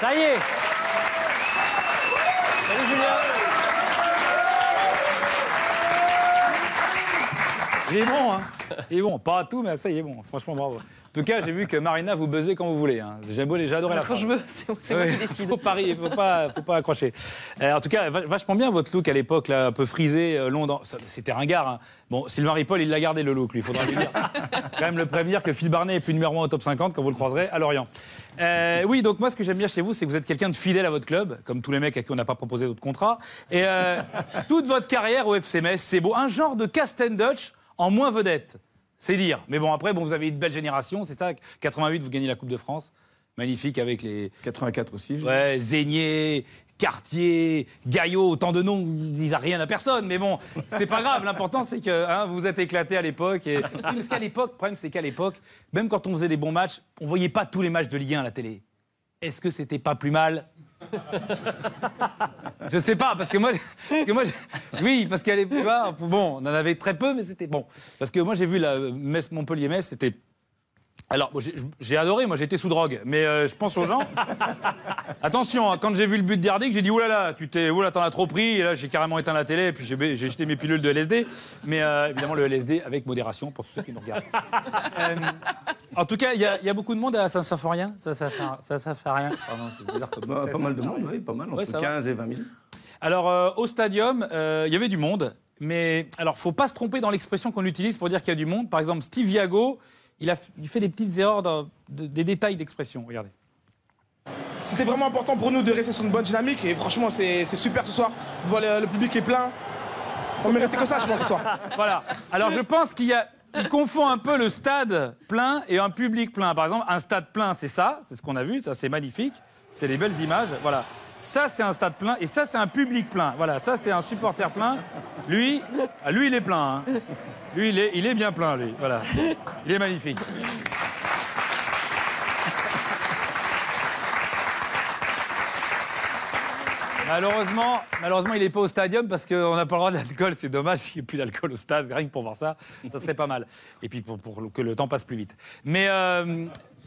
Ça y est. Salut Julien Il est bon, hein Il est bon. Pas à tout, mais à ça, il est bon. Franchement, bravo. En tout cas, j'ai vu que Marina, vous buzzez quand vous voulez. Hein. Adoré la Quand je veux, c'est moi qui décide. Faut pas, ri- faut pas, faut pas accrocher. Euh, en tout cas, va- vachement bien votre look à l'époque, là, un peu frisé, euh, long. Dans... C'était ringard. Hein. Bon, Sylvain Ripoll, il l'a gardé le look, lui. Il faudra lui dire. quand même le prévenir que Phil Barnet est plus numéro 1 au top 50 quand vous le croiserez à Lorient. Euh, oui, donc moi, ce que j'aime bien chez vous, c'est que vous êtes quelqu'un de fidèle à votre club, comme tous les mecs à qui on n'a pas proposé d'autres contrats. Et euh, toute votre carrière au FC Metz, c'est beau. Un genre de Casten Dutch en moins vedette. C'est dire. Mais bon, après, bon, vous avez une belle génération, c'est ça. 88, vous gagnez la Coupe de France. Magnifique avec les, 84 aussi. je- Ouais, Zénier, Cartier, Gaillot, autant de noms, ils disent rien à personne, mais bon, c'est pas grave. L'important, c'est que hein, vous vous êtes éclaté à l'époque. Et... Parce qu'à l'époque, le problème, c'est qu'à l'époque, même quand on faisait des bons matchs, on voyait pas tous les matchs de Ligue 1 à la télé. Est-ce que c'était pas plus mal? Je sais pas, parce que moi, je- parce que moi je- oui, parce qu'elle est, vois, bon, on en avait très peu, mais c'était bon. Parce que moi, j'ai vu la Metz Montpellier-Metz, c'était. Alors, j'ai- adoré, moi j'étais sous drogue, mais euh, je pense aux gens. Attention, hein, quand j'ai vu le but d'Hardik, j'ai dit oulala, tu t'es, oulala, t'en as trop pris, et là j'ai carrément éteint la télé, et puis j'ai jeté mes pilules de LSD, mais euh, évidemment le LSD avec modération pour tous ceux qui nous regardent. Euh, en tout cas, il y, a- il y a beaucoup de monde à Saint-Symphorien, ça, ça, fait, ça, ça fait rien. Pardon, c'est bizarre comme Bah, pas mal de monde, oui, pas mal, entre Ouais, ça va. 15 et 20 000. Alors, euh, au stadium, euh, il y avait du monde, mais alors, faut pas se tromper dans l'expression qu'on utilise pour dire qu'il y a du monde. Par exemple, Steve Viago, il, a, il fait des petites erreurs, dans- de- des détails d'expression. Regardez. C'était vraiment important pour nous de rester sur une bonne dynamique et franchement c'est c'est super ce soir. Vous voyez, le, le public est plein. On méritait que ça je pense ce soir. Voilà. Alors, je pense qu'il y a. Il confond un peu le stade plein et un public plein. Par exemple, un stade plein, c'est ça, c'est ce qu'on a vu, ça c'est magnifique, c'est des belles images. Voilà. Ça, c'est un stade plein et ça, c'est un public plein. Voilà, ça, c'est un supporter plein. Lui, ah, lui, il est plein. hein. Lui, il est, il est bien plein, lui. Voilà. Il est magnifique. Malheureusement, malheureusement, il n'est pas au stadium parce qu'on n'a pas le droit d'alcool. C'est dommage qu'il n'y ait plus d'alcool au stade. Rien que pour voir ça, ça serait pas mal. Et puis pour, que le temps passe plus vite. Mais euh,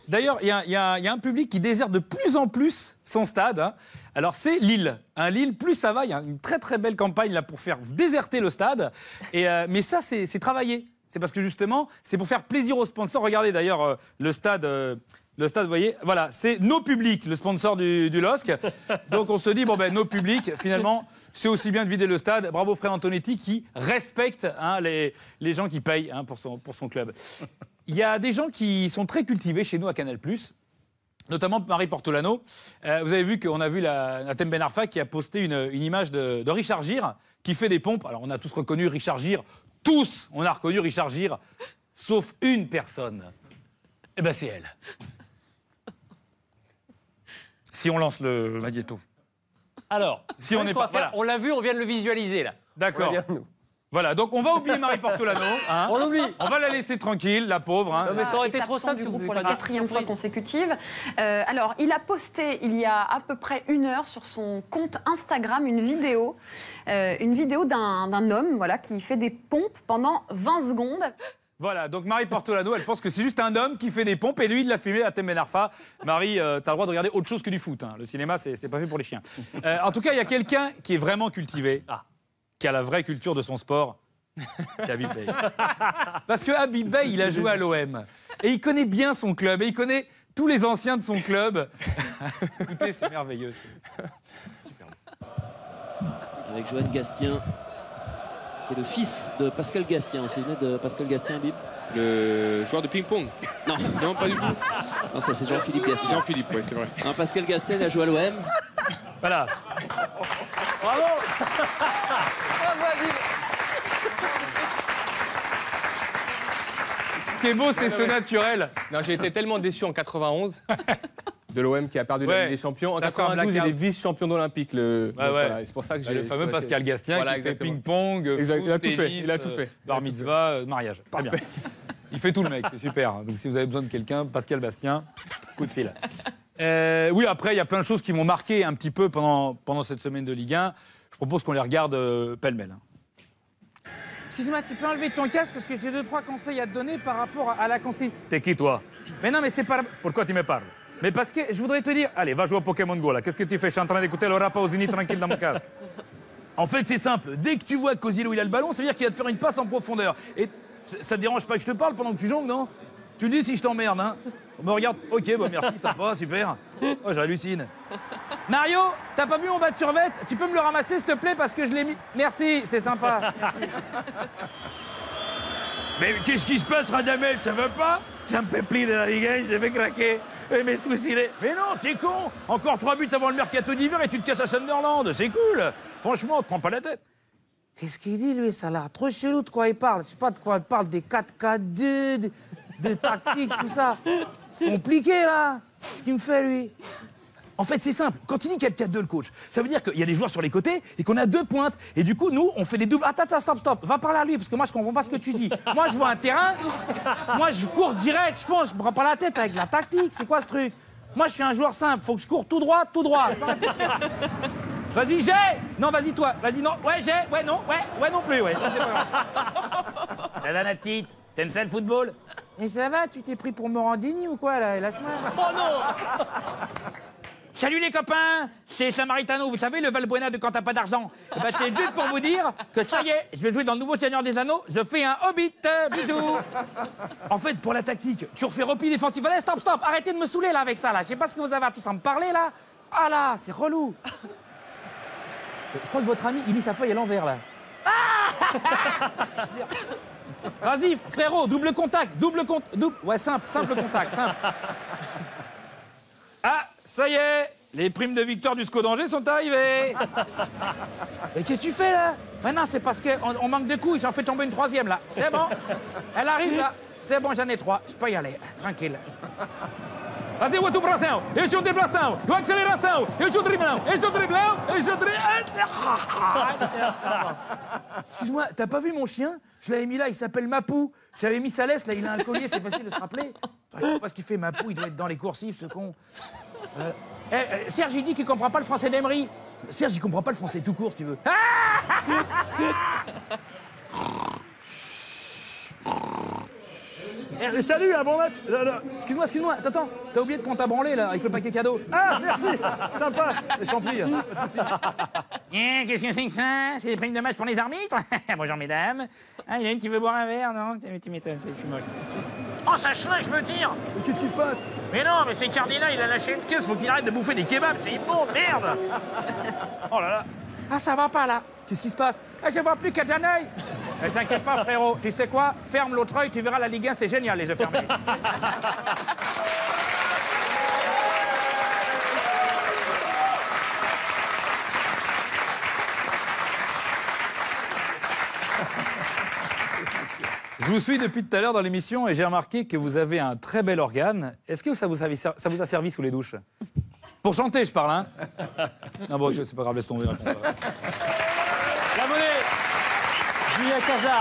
d'ailleurs, il y, a- un public qui déserte de plus en plus son stade. hein. Alors c'est Lille. Un Lille, plus ça va, il y a une très très belle campagne là pour faire déserter le stade. Euh, mais ça, c'est travaillé. C'est parce que justement, c'est pour faire plaisir aux sponsors. Regardez d'ailleurs euh, le stade. euh, le stade, vous voyez, voilà, c'est nos publics, le sponsor du, LOSC. Donc on se dit, bon ben, nos publics, finalement, c'est aussi bien de vider le stade. Bravo Fred Antonetti qui respecte hein, les, les gens qui payent hein, pour, son, pour son club. Il y a des gens qui sont très cultivés chez nous à Canal+, notamment Marie Portolano. Euh, vous avez vu qu'on a vu la, Natem Ben Arfa qui a posté une, une image de, de Richard Gere qui fait des pompes. Alors on a tous reconnu Richard Gere, tous on a reconnu Richard Gere, sauf une personne. Eh ben c'est elle. Si on lance le magnéto. Alors, Si on est pas- voilà. on l'a vu, on vient de le visualiser là. D'accord. Voilà, donc on va oublier Marie Portolano. hein. On l'oublie. On va la laisser tranquille, la pauvre. hein. Non, mais ça aurait été trop simple si vous pour la quatrième fois consécutive. Euh, alors, il a posté il y a à peu près une heure sur son compte Instagram une vidéo, euh, une vidéo d'un d'un homme, voilà, qui fait des pompes pendant 20 secondes. Voilà, donc Marie Portolano, elle pense que c'est juste un homme qui fait des pompes et lui, il l'a filmé à Thème Arfa. Marie, euh, t'as le droit de regarder autre chose que du foot. hein. Le cinéma, c'est c'est pas fait pour les chiens. Euh, en tout cas, il y a quelqu'un qui est vraiment cultivé, Ah. Qui a la vraie culture de son sport. C'est Habib Bey. Parce que Habib Bey, il a joué à l'OM. Et il connaît bien son club. Et il connaît tous les anciens de son club. Écoutez, c'est merveilleux. Super. avec Joanne Gastien, qui est le fils de Pascal Gastien. Vous vous souvenez de Pascal Gastien, Bib Le joueur de ping-pong Non, Non, pas du tout. non ça c'est Jean-Philippe Gastien. Jean-Philippe, oui, c'est vrai. Non, Pascal Gastien, il a joué à l'OM. Voilà. Bravo Ce qui est beau, c'est ce naturel. Non, j'ai été tellement déçu en 91 de l'OM qui a perdu Ouais. la Ligue des Champions. En D'accord, 92, il est vice-champion olympique. Le... Ouais. voilà, c'est pour ça que Bah, j'ai le fameux Pascal Gastien Voilà, qui fait ping-pong, il a tout fait, il a tout euh, fait. bar mitzvah, euh, mariage. Très bien. Il fait tout le mec, c'est super. Donc si vous avez besoin de quelqu'un, Pascal Bastien, coup de fil. Euh, oui, après, il y a plein de choses qui m'ont marqué un petit peu pendant, pendant cette semaine de Ligue 1. Je propose qu'on les regarde euh, pêle-mêle. Excuse-moi, tu peux enlever ton casque parce que j'ai deux, trois conseils à te donner par rapport à la consigne. T'es qui, toi? Mais non, mais c'est pas... Pourquoi tu me parles? Mais parce que je voudrais te dire, allez, va jouer au Pokémon Go là. Qu'est-ce que tu fais? Je suis en train d'écouter le rap Zini tranquille dans mon casque. En fait, c'est simple. Dès que tu vois Kozilo il a le ballon, ça veut dire qu'il va te faire une passe en profondeur. Et ça te dérange pas que je te parle pendant que tu jongles, non? Tu dis si je t'emmerde, hein Me regarde. Ok, bah merci, sympa, super. Oh, j'hallucine. Mario, t'as pas vu mon bas de survêt Tu peux me le ramasser, s'il te plaît, parce que je l'ai mis. Merci, c'est sympa. Merci. Mais qu'est-ce qui se passe, Radamel? Ça va pas? J'en peux plus de la Ligue 1, je vais craquer. Et mes suicider. Mais non, t'es con Encore trois buts avant le mercato d'hiver et tu te casses à Sunderland. C'est cool Franchement, te prends pas la tête. Qu'est-ce qu'il dit, lui Ça a l'air trop chelou de quoi il parle. Je sais pas de quoi il parle, des 4-4-2, de, de tactique, tout ça. C'est compliqué, là. Ce qu'il me fait, lui? En fait, c'est simple. Quand il dit qu'il y a 4-2 le coach, ça veut dire qu'il y a des joueurs sur les côtés et qu'on a deux pointes. Et du coup, nous, on fait des doubles. Attends, attends, stop, stop. Va parler à lui parce que moi, je comprends pas ce que tu dis. Moi, je vois un terrain. Moi, je cours direct, je fonce, je me prends pas la tête avec la tactique. C'est quoi ce truc? Moi, je suis un joueur simple. Faut que je cours tout droit, tout droit. Vas-y, j'ai Non, vas-y, toi. Vas-y, non. Ouais, j'ai. Ouais, non. Ouais, ouais, non plus. Ouais. Ça, c'est pas grave. Ça donne la petite? T'aimes ça le football? Mais ça va, tu t'es pris pour Morandini ou quoi, là? Lâche-moi. Salut les copains, c'est Samaritano, vous savez, le Valbuena de quand t'as pas d'argent. Eh ben, c'est juste pour vous dire que ça y est, je vais jouer dans le nouveau Seigneur des Anneaux, je fais un Hobbit, euh, bisous. En fait, pour la tactique, tu refais repli défensif. Allez, stop, stop, arrêtez de me saouler là avec ça, là. Je sais pas ce que vous avez à tous à me parler là. Ah là, c'est relou. Je crois que votre ami, il lit sa feuille à l'envers là. Ah Vas-y, frérot, double contact, double contact, double... Ouais, simple, simple contact, simple. Ça y est, les primes de victoire du SCO sont arrivées. Mais qu'est-ce que tu fais là? Maintenant, c'est parce qu'on on manque de couilles, j'en fais tomber une troisième là. C'est bon Elle arrive là. C'est bon, j'en ai trois. Je peux y aller, tranquille. Vas-y, o bração, eu joue déplacement, eu accélération, eu joue driblão, eu joue driblão, eu joue driblão. Excuse-moi, t'as pas vu mon chien? Je l'avais mis là, il s'appelle Mapou. J'avais mis sa laisse, là, il a un collier, c'est facile de se rappeler. Enfin, je sais pas ce qu'il fait, Mapou, il doit être dans les coursifs, ce con. Euh, eh, euh, Serge, il dit qu'il comprend pas le français d'Emery. Serge, il comprend pas le français tout court, si tu veux. Eh, salut, un bon match. Là, là. Excuse-moi, excuse-moi, attends. T'as oublié de prendre ta branlée là avec le paquet cadeau. Ah, merci, sympa. Je t'en prie, pas de soucis. Eh, Qu'est-ce que c'est que ça? C'est des primes de match pour les arbitres? Bonjour mesdames. Ah, il y en a une qui veut boire un verre, non? Tu m'étonnes, je suis moche. Oh, ça schlingue, je me tire Mais qu'est-ce qui se passe? Mais non, mais c'est Cardinal, il a lâché une queue, faut qu'il arrête de bouffer des kebabs, c'est immonde, merde. Oh là là. Ah, ça va pas là. Qu'est-ce qui se passe? Ah, je vois plus qu'à d'un œil Eh, T'inquiète pas, frérot, tu sais quoi? Ferme l'autre œil, tu verras la Ligue 1, c'est génial, les yeux fermés. Je vous suis depuis tout à l'heure dans l'émission et j'ai remarqué que vous avez un très bel organe. Est-ce que ça vous, a, servi sous les douches? Pour chanter, je parle, hein Non, bon, c'est pas grave, laisse tomber. pas. L'abonné Julien Cazard